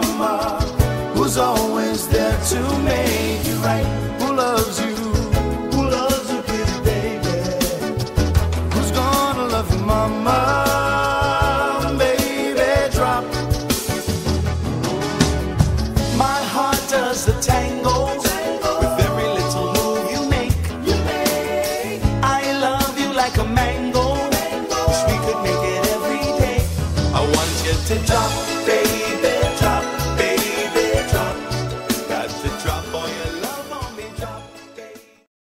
mama? Who's always there to make you right? Who loves you? Who loves you, baby? Who's gonna love you, mama? Baby, drop. My heart does the tango with every little move you make. I love you like a mango. Wish we could make it every day. I want you to drop,